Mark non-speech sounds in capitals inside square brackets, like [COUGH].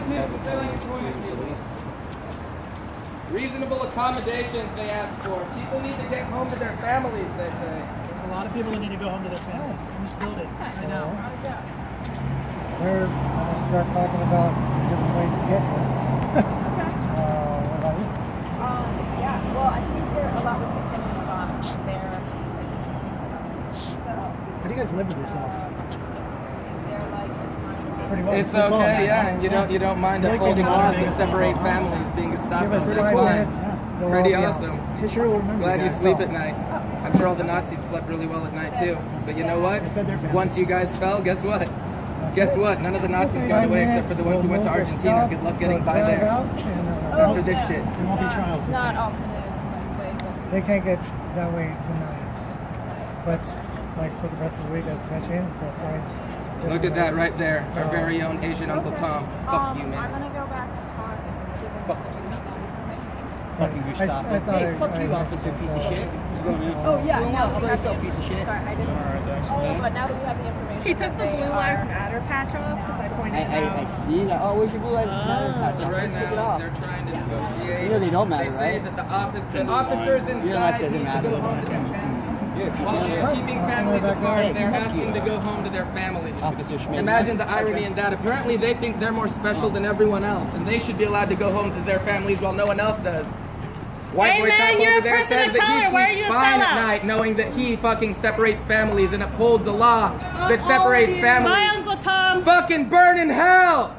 quarantine, fulfilling a quarantine. Reasonable accommodations they ask for. People need to get home to their families, they say. There's a lot of people that need to go home to their families in this building. I know. We're gonna start talking about different ways to get here. [LAUGHS] uh, what about you? Um, yeah, well, I think there a lot was contingent on their so How do you guys live with yourselves? Their license contract. Pretty well. It's Sleep well okay, now, yeah. huh? You don't you don't mind Like upholding we do laws that separate families being Give Gestapo. us That's five minutes. they'll Pretty all be out. awesome. Hey, sure remember Glad you guys. sleep at night. I'm sure all the Nazis slept really well at night too. But you know what? They fed their families. Once you guys fell, guess what? Guess it. what? None of the Nazis Five got away except for the ones who went to Argentina. Good luck getting by there. and, uh, After this shit. There won't be trials this Not time. alternative They can't get that way tonight. But like for the rest of the week, as mentioned, they'll find. Look at that right there. Our very own Asian Uncle Tom. Fuck um, you, I'm man. gonna go back and talk and give them Fuck Fucking I, I hey, I, fuck I you, mentioned officer, that, piece of shit. You? Oh yeah, Going now out. that How about yourself, piece of shit? Sorry, I didn't. Oh, but now that we have the information, He took the Blue Lives Matter patch off because I pointed I, it I, I see that. Oh, where's your blue light matter patch? So right Take it now, off. they're trying to negotiate. You know they don't matter, They say right? that the office, the officers Your life inside doesn't matter. Go home to their families. You're a piece While of they're shit. keeping families apart, there. they're asking to go home to their families. Imagine the irony in that. Apparently, they think they're more special than everyone else, and they should be allowed to go home to their families while no one else does. White Hey, boy man, you're over a there person says of that color. he Why are sleeps you fine at night, knowing that he fucking separates families and upholds the law that separates families. My Uncle Tom. Fucking burn in hell!